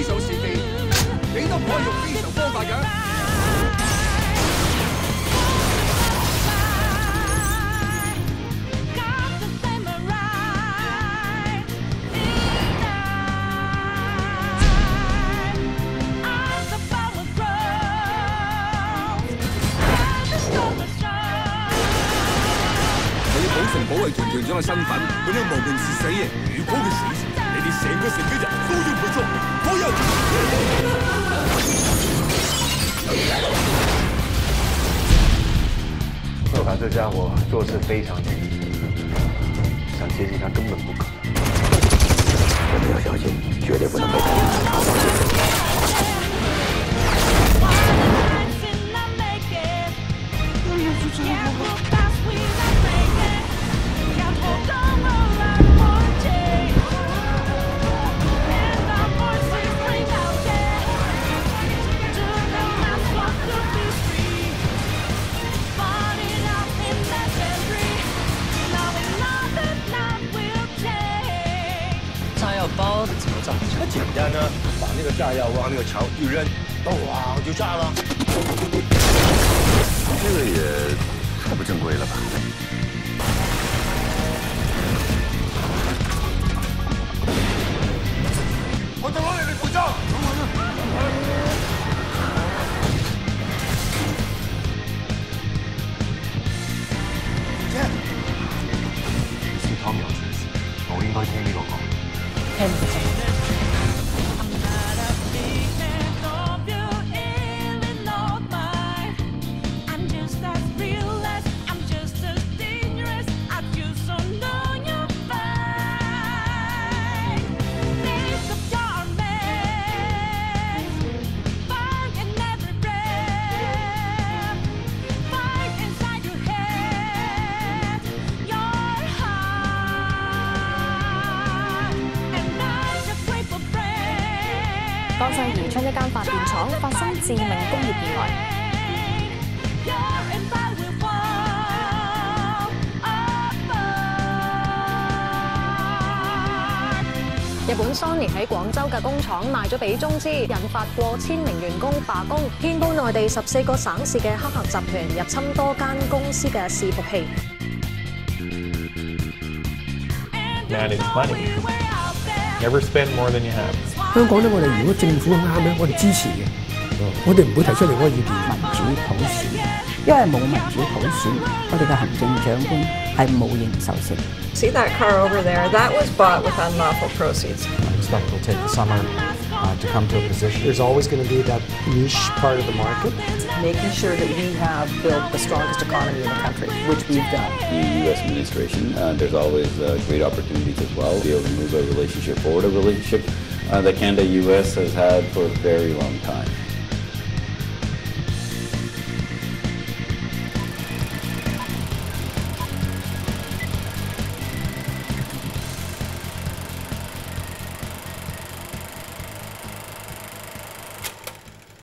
呢种事，你都唔可以用非常方法嘅。你保存保卫团团长嘅身份，佢将无名是死人，如果佢死，你哋成个城嘅人都要去做。这家伙做事非常谨慎，想接近他根本不可能。我们要小心，绝对不能被他引起逃炸药包怎么炸？很简单呢，把那个炸药往那个墙一扔，哇就炸了。这个也太不正规了吧？我等我你鼓掌。是湯苗子嘅事，我應該聽呢個講。聽江西宜春一間發電廠發生致命工業意外。日本 Sony 喺廣州嘅工廠賣咗俾中資，引發過千名員工罷工，遍佈內地十四個省市嘅黑客集團入侵多間公司嘅伺服器。香港咧，我哋如果政府啱咧，我哋支持嘅，我哋唔會提出另外一個意見。民主普選，因為冇民主普選，我哋嘅行政長官係冇認受性。See that car over there? That was bought with unlawful proceeds. I expect it'll take the summer uh, to come to a position. There's always going to be that niche part of the market. Making sure that we have built the strongest economy in the country, which we've done. the U.S. administration, uh, there's always uh, great opportunities as well to be able to move a relationship forward, a relationship uh, that Canada-U.S. has had for a very long time.